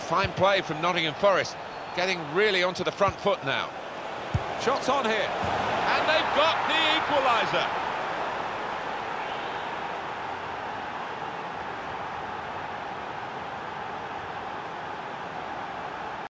fine play from Nottingham Forest, getting really onto the front foot now. Shots on here. And they've got the equaliser.